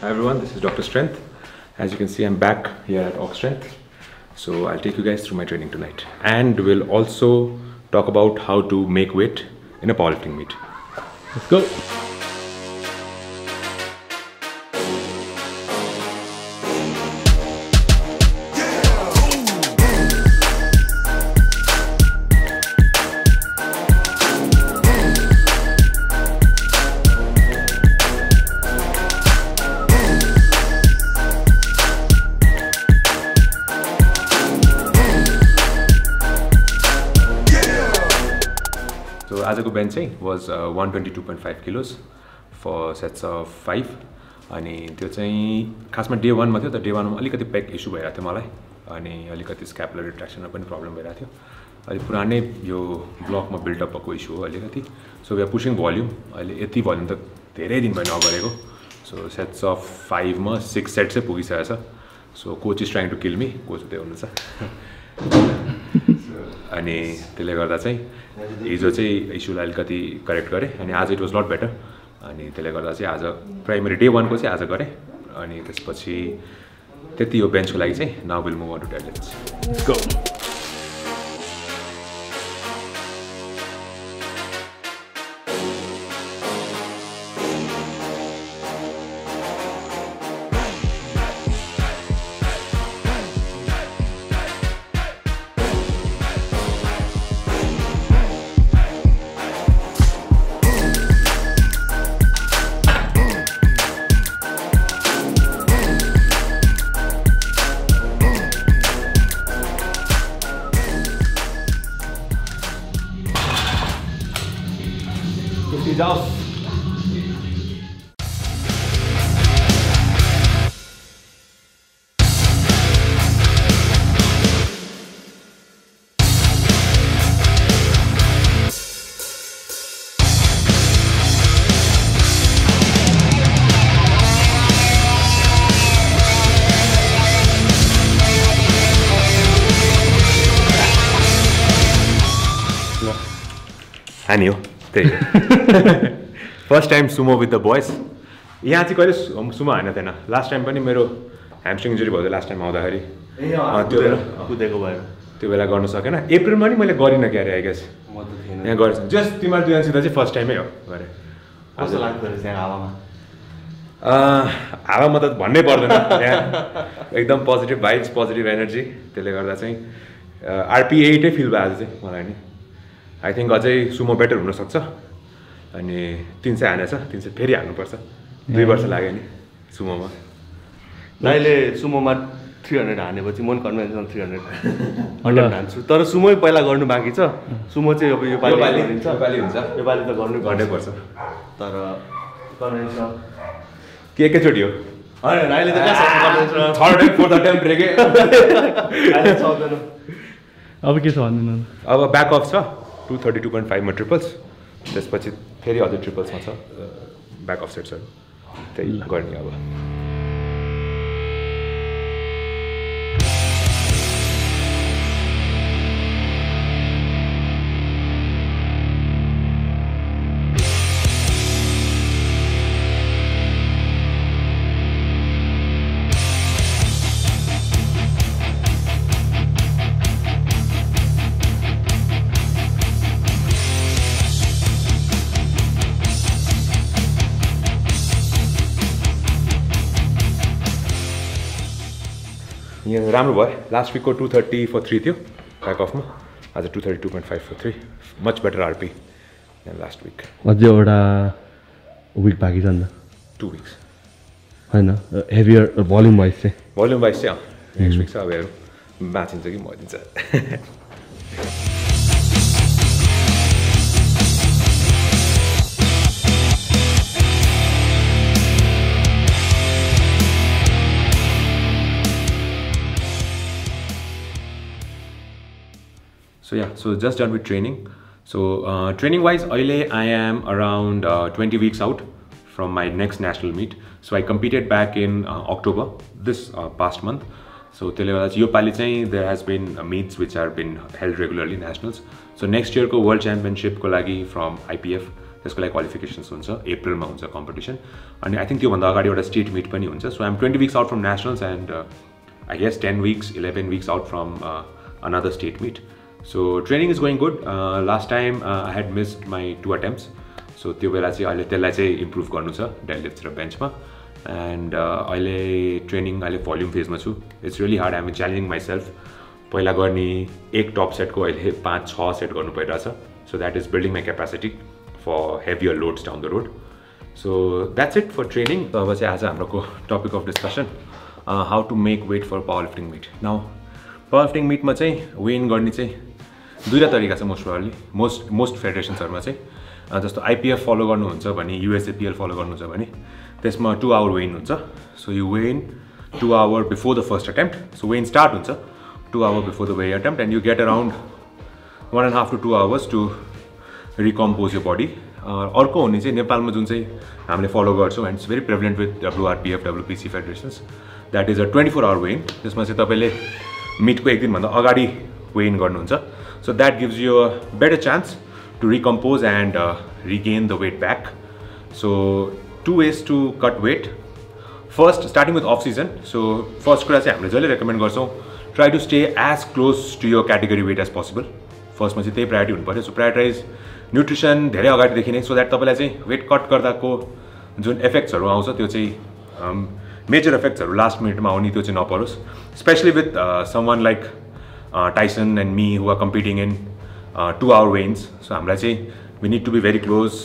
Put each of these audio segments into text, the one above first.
Hi everyone, this is Dr. Strength. As you can see, I'm back here at Ox Strength. So I'll take you guys through my training tonight. And we'll also talk about how to make weight in a powerlifting meet. Let's go. आजको bench चाहिँ was one twenty two point five kilos for sets of five अनि त्यो चाहिँ खासमा day वानमा थियो त day वानमा अलिकति प्याक इस्यु भइरहेको थियो मलाई। अनि अलिकति स्क्यापुलर ट्र्याक्सनमा पनि प्रब्लम भइरहेको थियो। अहिले पुरानै यो ब्लकमा बिल्डअप भएको इस्यु हो अलिकति। So we are pushing volume अहिले यति भल्युम त धेरै दिन भयो नगरेको सो सेट्स अफ फाइभमा सिक्स सेट चाहिँ पुगिसकेको छ। So coach is trying to kill me coach त्यो हुनुहुन्छ। अनि त्यसले गर्दा चाहिँ हिजो चाहिँ इस्युलाई अलिकति करेक्ट गरेँ अनि आज इट वाज नट बेटर अनि त्यसले गर्दा चाहिँ आज प्राइमेरी डे वानको चाहिँ आज गरेँ। अनि त्यसपछि त्यति हो बेन्चको लागि चाहिँ। Now will move on to Peace 아니 요. त्यही हो first time sumo with the boys यहाँ चाहिँ कहिले सुमो हानेको थिएन लास्ट टाइम पनि मेरो ह्यामस्ट्रिङ इन्जुरी भयो लास्ट टाइम आउँदाखेरि। त्यो बेला कुदेको भएर। त्यो बेला गर्नु सकेन। अप्रिलमा नि मैले गरिनँ क्यारे आई गेस म त थिएन यहाँ गरेछ जस्ट तिमीहरू दुईजनासित चाहिँ फर्स्ट टाइमै हो गरेँ। कस्तो लाग्दो रहेछ यहाँ हावामा? हावामा त भन्नै पर्दैन। यहाँ एकदम पोजिटिभ भाइब्स पोजिटिभ एनर्जी त्यसले गर्दा चाहिँ आरपी एटै फिल भयो आज चाहिँ मलाई नि। आई थिङ्क अझै सुमो बेटर हुनसक्छ। अनि तिन सय हानेछ तिन सय फेरि हाल्नुपर्छ। दुई वर्ष लाग्यो नि सुमोमा दाइले सुमोमा थ्री हन्ड्रेड हानेपछि मन कन्भेन्सनल थ्री हन्ड्रेड हन्ड्रेड हान्छु। तर सुमै पहिला गर्नु बाँकी छ। सुमो चाहिँ अब यो पालि हुन्छ। योपालि त गर्नु गर्नै पर्छ। तर कन्भेन्सनल कि एकैचोटि हो? होइन अहिले त अहिले अब के छ भन्नु न? अब ब्याक अफ छ। टु थर्टी टू पोइन्ट फाइभमा ट्रिपल्स त्यसपछि फेरि अझै ट्रिपल्समा छ। ब्याक अफ सेट्सहरू त्यही गर्ने अब। राम्रो भयो. लास्ट विकको टू थर्टी फोर थ्री थियो ब्याक अफमा आज two thirty two point five four three much better RP last week अझै एउटा विक बाँकी छ नि त। टु विक्स होइन हेभियर भल्युम वाइज चाहिँ। भोल्युम वाइज चाहिँ नेक्स्ट विक चाहिँ अब हेरौँ। बाँचिन्छ कि मरिदिन्छ So yeah, so just done with training. So uh, training wise, अहिले I am around uh, 20 weeks out from my next national meet. So I competed back in uh, October, this uh, past month. So त्यसले गर्दा चाहिँ योपालि चाहिँ there has been uh, meets which are been held regularly nationals. So next year को world championship को लागि from IPF त्यसको लागि क्वालिफिकेसन्स हुन्छ अप्रिलमा हुन्छ कम्पिटिसन अनि आई थिङ्क त्योभन्दा अगाडि एउटा स्टेट मिट पनि हुन्छ so I'm twenty weeks out from nationals and I guess ten weeks eleven weeks out from another state meet so training is going good last time I had miss my two attempts so त्यो बेला चाहिँ अहिले त्यसलाई चाहिँ improve गर्नु छ deadlift र बेन्चमा and अहिले ट्रेनिङ अहिले भल्युम फेजमा छु it's really hard I'm challenging myself पहिला गर्ने एक टप सेटको अहिले पाँच छ सेट गर्नु परिरहेछ so that is building my capacity for heavier loads down the road so that's it for training अब चाहिँ आज हाम्रोको topic of discussion how to make weight for power lifting meet now power lifting मिटमा चाहिँ when गर्ने चाहिँ दुईवटा तरिका छ most probably most most फेडरेसन्सहरूमा चाहिँ जस्तो आइपिएफ फलो गर्नुहुन्छ भने युएसएपिएल फलो गर्नुहुन्छ भने त्यसमा टु आवर वेन हुन्छ। So you weigh in two hour before the first attempt so weigh in start हुन्छ। Two hour before the way attempt and you get around one and half two two hours to recompose यो body अर्को हुने चाहिँ नेपालमा जुन चाहिँ हामीले follow गर्छौँ and it's very prevalent with WRPF WPC federations that is a twenty four hour weigh in त्यसमा चाहिँ तपाईँले मिटको एक दिनभन्दा अगाडि वेन गर्नुहुन्छ. So that gives you a better chance to recompose and regain the weight back so two ways to cut weight first starting with off season so first कुरा चाहिँ हामीले जहिले रेकमेन्ड गर्छौँ try to stay as close to यो category weight as possible फर्स्टमा चाहिँ त्यही priority हुनु सो प्रायोरिटाइज न्युट्रिसन धेरै अगाडिदेखि नै सो द्याट तपाईँलाई चाहिँ वेट कट गर्दाको जुन इफेक्ट्सहरू आउँछ त्यो चाहिँ मेजर इफेक्ट्सहरू लास्ट मिनटमा आउने त्यो चाहिँ नपरोस्. Especially with someone like Tyson and me who are competing in two hour weigh ins so हामीलाई चाहिँ we need to be very close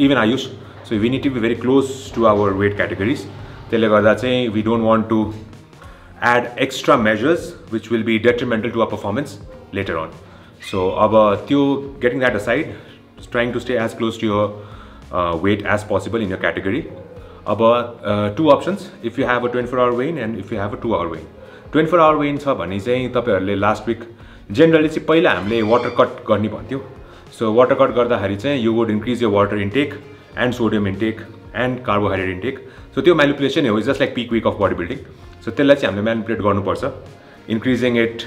even Ayush so we need to be very close to our weight categories त्यसले गर्दा चाहिँ we don't want to add extra measures which will be detrimental to a performance later on so अब त्यो getting that aside trying to stay as close to your weight as possible in your category अब two options if you have a twenty four hour weigh in and if you have a two hour weigh in twenty four hour weigh in छ भने चाहिँ तपाईँहरूले last week generally चाहिँ पहिला हामीले water cut गर्ने भन्थ्यो. सो वाटर कट गर्दाखेरि चाहिँ you would increase your water intake and sodium intake and carbohydrate intake so त्यो मेनिपुलेसन हो just like peak week of bodybuilding so त्यसलाई चाहिँ हामीले मेनिपुलेट गर्नुपर्छ. Increasing it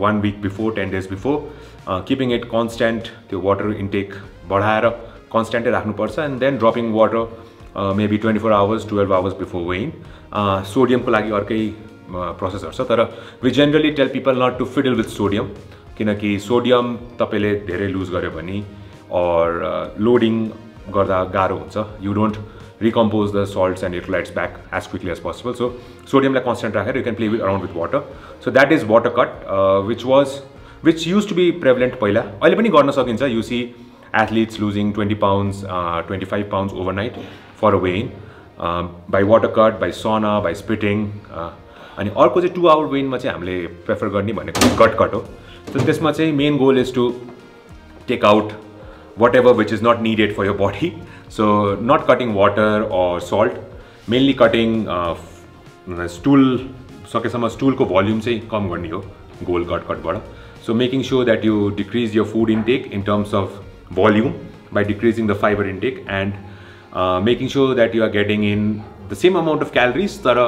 one week before ten days before keeping it constant त्यो water intake बढाएर कन्सट्यान्टै राख्नुपर्छ and then dropping water maybe twenty four hours twelve hours before weigh in सोडियमको लागि अर्कै प्रोसेसहरू छ तर we generally tell people not to fiddle with sodium किनकि सोडियम तपाईँले धेरै लुज गऱ्यो भने अर लोडिङ गर्दा गाह्रो हुन्छ you don't recompose the salts and electrolytes back as quickly as possible so सोडियमलाई constant राखेर you can play with around with water so that is water cut which was which used to be prevalent पहिला अहिले पनि गर्न सकिन्छ. You see athletes losing twenty pounds twenty five pounds overnight for a weigh in by water cut by sauna by spitting अनि अर्को चाहिँ to hour वेनमा चाहिँ हामीले प्रेफर गर्ने भनेको गट कट हो। सो त्यसमा चाहिँ main goal is to take out whatever which is not needed for your body so not cutting water or salt mainly cutting stool सकेसम्म स्टुलको भल्युम चाहिँ कम गर्ने हो goal cut कटबाट so making sure that you decrease your food intake in terms of volume by decreasing the fibre intake and making sure that you are getting in the same amount of calories तर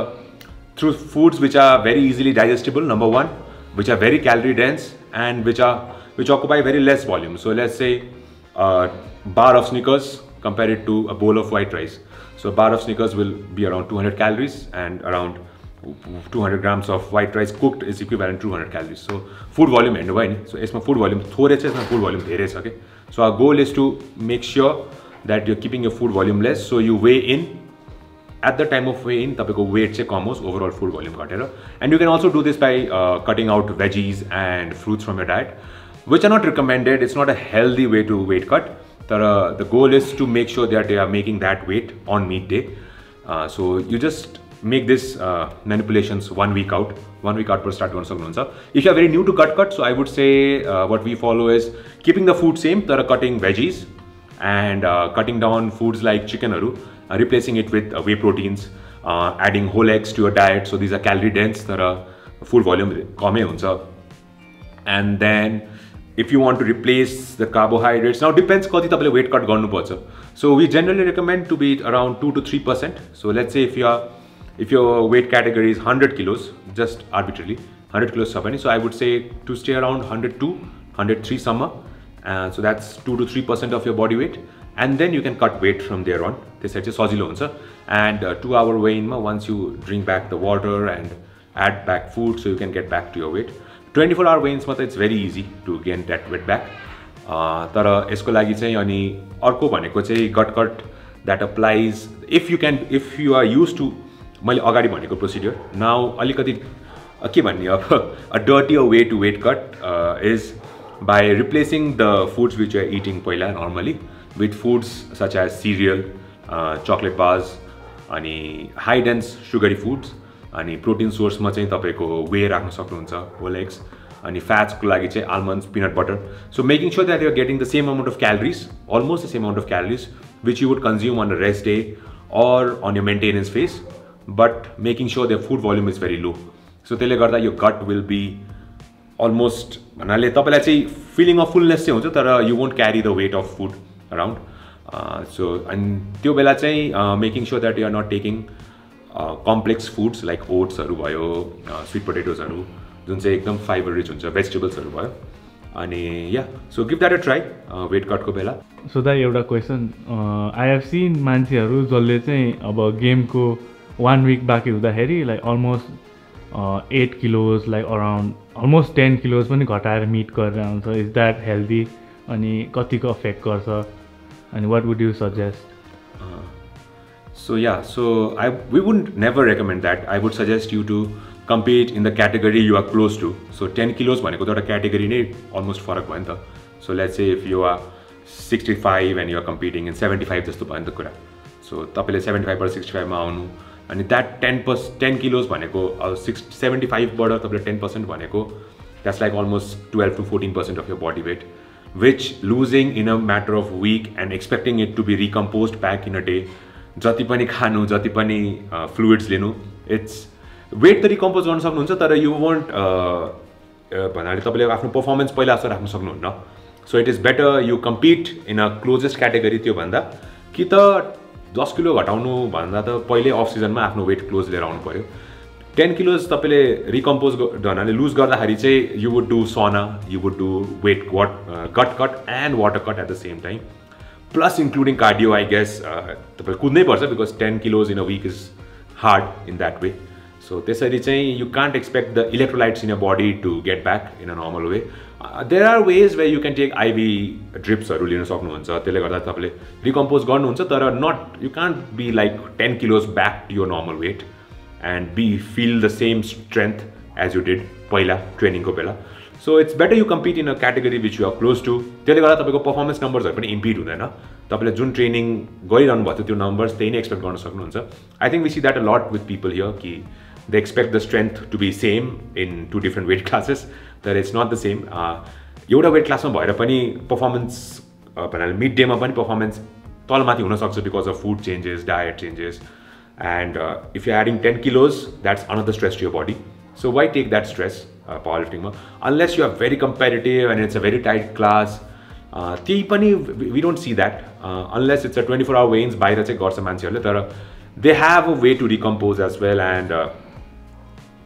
through foods which are very easily digestible, number one, which are very calorie dense and which are which occupy very less volume. So let's say a bar of Snickers compare it to a bowl of white rice. So a bar of Snickers will be around 200 calories and around 200 grams of white rice cooked is equivalent to 200 calories. So food volume and why? So it's my food volume. Thore is my food volume. Okay. So our goal is to make sure that you're keeping your food volume less. So you weigh in at the time of weigh in तपाईँको weight चाहिँ कम होस् overall food volume घटेर and you can also do this by cutting out veggies and fruits from your diet which are not recommended it's not a healthy way to weight cut तर the goal is to make sure that they are making that weight on mid day so you just make this manipulations one week out one week आउटबाट start गर्न सक्नुहुन्छ if you are very new to cut cut so I would say what we follow is keeping the food same तर cutting veggies and cutting down foods like चिकनहरू Uh, Uh, replacing it with uh, whey proteins, uh, adding whole eggs to your diet. So these are calorie dense, there are full volume. And then if you want to replace the carbohydrates, now depends kati tapale weight cut. So we generally recommend to be around 2 to 3%. So let's say if you are if your weight category is 100 kilos, just arbitrarily, 100 kilos. So I would say to stay around 102, 103 summer. Uh, so that's 2 to 3% of your body weight. And then you can cut weight from there on त्यसरी चाहिँ सजिलो हुन्छ and two hour वेइनमा once you drink back the water and add back food so you can get back to your weight twenty four hour वेन्समा त it's very easy to gain that weight back तर यसको लागि चाहिँ अनि अर्को भनेको चाहिँ gut cut that applies if you can if you are use to मैले अगाडि भनेको प्रोसिड्योर नाउ अलिकति के भन्ने अब a dirty uh way to weight cut is by replacing the foods which are eating पहिला normally with foods such as cereal chocolate bars अनि high dense sugary foods अनि प्रोटिन सोर्समा चाहिँ तपाईँको वे राख्न सक्नुहुन्छ ओलेक्स अनि फ्याट्सको लागि चाहिँ almonds peanut butter so making sure that you're getting the same amount of calories almost the same amount of calories which you would consume on a rest day or on your maintenance phase but making sure the food volume is very low so त्यसले गर्दा यो gut will be almost भन्नाले तपाईँलाई चाहिँ feeling of fullness चाहिँ हुन्छ तर you won't carry the weight of food around so अनि त्यो बेला चाहिँ making sure that you're not taking complex foods like ओट्सहरू भयो स्विट पोटेटोजहरू जुन चाहिँ एकदम फाइबर रिच हुन्छ भेजिटेबल्सहरू भयो. अनि या so give that a try weight कटको बेला. सो दा एउटा क्वेसन आई हेभ सिन मान्छेहरू जसले चाहिँ अब गेमको वान विक बाँकी हुँदाखेरि like almost eight kilos like around almost ten kilos पनि घटाएर मिट गरेर आउँछ। इज द्याट हेल्दी अनि कतिको अफेक्ट गर्छ? अनि what would you suggest So yeah, so I we would never recommend that. I would suggest you to compete in the category you are close to. So 10 kilos भनेको त एउटा category नै almost फरक भयो नि त so let's say if you are sixty five and you're competing in seventy five जस्तो भयो नि त कुरा सो तपाईँले सेभेन्टी फाइभबाट सिक्सटी फाइभमा आउनु अनि that ten per ten kilos भनेको अब सिक्स सेभेन्टी फाइभबाट तपाईँले टेन पर्सेन्ट भनेको that's like almost twelve to fourteen percent of your body weight Which losing in a matter of week and expecting it to be recompose back in a day जति पनि खानु जति पनि fluids लिनु its weight त recompose गर्न सक्नुहुन्छ तर यु वन्ट भन्नाले तपाईँले आफ्नो पर्फर्मेन्स पहिला जस्तो राख्न सक्नुहुन्न। So it is better you compete in a closest category त्यो भन्दा कि त दस किलो घटाउनु भन्दा त पहिल्यै अफ सिजनमा आफ्नो वेट क्लोज लिएर आउनु पऱ्यो टेन किलोज तपाईँले रिकम्पोज भन्नाले लुज गर्दाखेरि चाहिँ you would do sauna you would do weight what cut cut and water cut at the same time plus including cardio I guess तपाईँले कुद्नै पर्छ because ten kilos in a week is hard in that way so त्यसरी चाहिँ you can't expect the electrolytes in a body to get back in a normal way there are ways way you can take IV ड्रिप्सहरू लिन सक्नुहुन्छ त्यसले गर्दा तपाईँले recompose गर्नुहुन्छ तर not you can't be like ten kilos back to your normal weight and be feel the same strength as you did पहिला ट्रेनिङको बेला so it's better you compete in a category which you are close to त्यसले गर्दा तपाईँको performance नम्बर्सहरू पनि इम्पिड हुँदैन. तपाईँले जुन ट्रेनिङ गरिरहनु भएको थियो त्यो नम्बर्स त्यही नै एक्सपेक्ट गर्न सक्नुहुन्छ. I think we see that a lot with people here कि they expect the strength to be same in two different weight classes तर इट्स नट द सेम एउटा वेट क्लासमा भएर पनि पर्फर्मेन्स भन्नाले मिड डेमा पनि पर्फर्मेन्स तलमाथि हुनसक्छ because of food changes diet changes And uh, if you're adding 10 kilos, that's another stress to your body. So why take that stress, uh, powerlifting? Unless you are very competitive and it's a very tight class. Uh, we don't see that uh, unless it's a 24 hour veins by check they have a way to decompose as well and uh,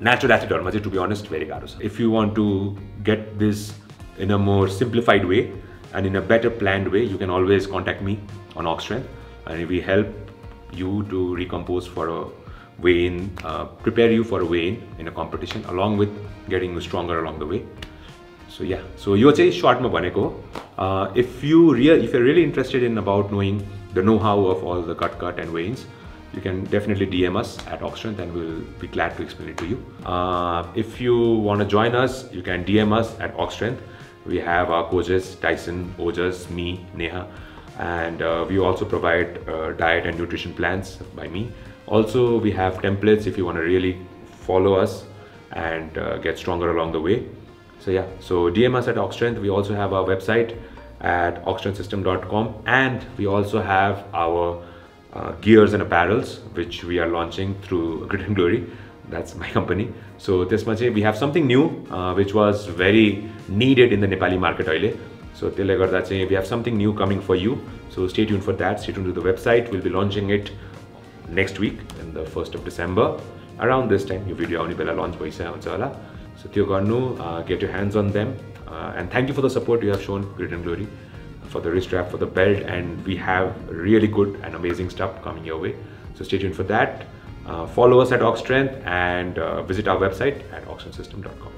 natural acid or to be honest very gaaro if you want to get this in a more simplified way and in a better planned way you can always contact me on oxstrength and we help We help you to recompose for a way in, uh, prepare you for a way in in a competition along with getting you stronger along the way. So yeah, so यो चाहिँ सर्टमा भनेको if you real if you really interested in about knowing the know how of all the cut cut and weigh ins you can definitely DM us at Oxstrength and we'll be glad to explain it to you. Uh, if you want to join us, you can DM us at Oxstrength. We have our coaches Tyson, Ojas, me, Neha, and uh, we also provide uh, diet and nutrition plans by me. Also, we have templates if you want to really follow us and uh, get stronger along the way. So yeah, so DM us at Oxstrength. We also have our website at oxstrengthsystem.com and we also have our uh, gears and apparels which we are launching through Grit and Glory. That's my company. So this much we have something new uh, which was very needed in the Nepali market oile. So त्यसले गर्दा चाहिँ we have something new coming for you. So stay tuned for that. Stay tuned to the website. We'll be launching it next week in the 1st of December. Around this time, यो video आउने बेला lunch भइसकेको हुन्छ होला so त्यो गर्नु get you hands on them and thank you for the support you have shown great and glory for the wrist strap, for the belt, and we have really good and amazing stuff coming your way. So stay tuned for that. Uh, follow us at Ox Strength and uh, visit our website at oxstrengthsystem.com.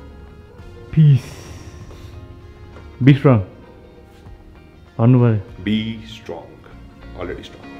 Peace be Be strong. Already strong.